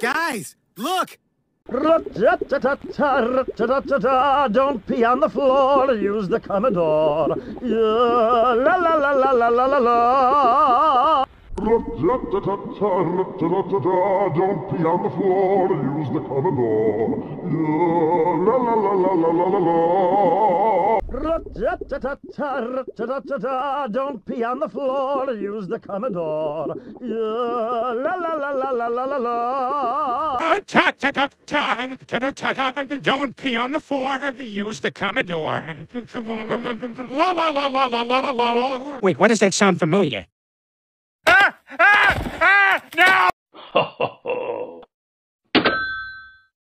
Guys, look! Don't pee on the floor, use the Commodore. Yeah, la la la la la la la la. Don't pee on the floor, use the Commodore. Yeah, la la la la la la la la. Don't pee on the floor, use the Commodore. La la la la la la la la. Don't pee on the floor, use the Commodore. La la la la la la la la. Wait, what does that sound familiar?